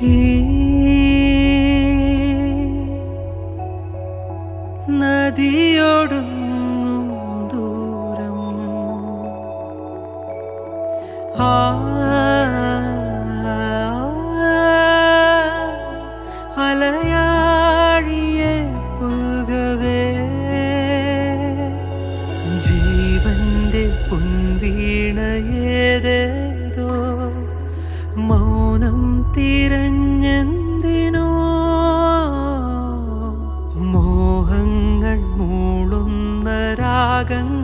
一更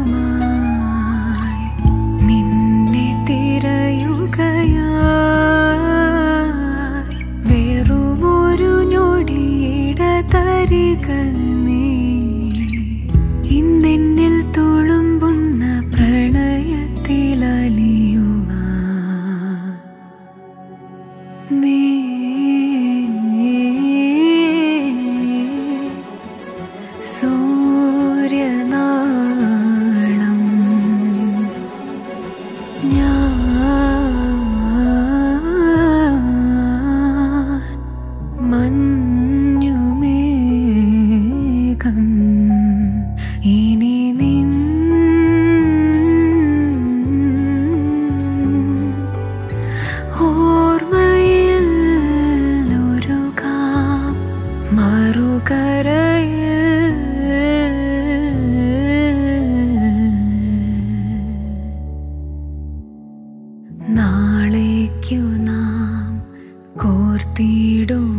一个。നാളേക്കു നാം കോർത്തിടുമാ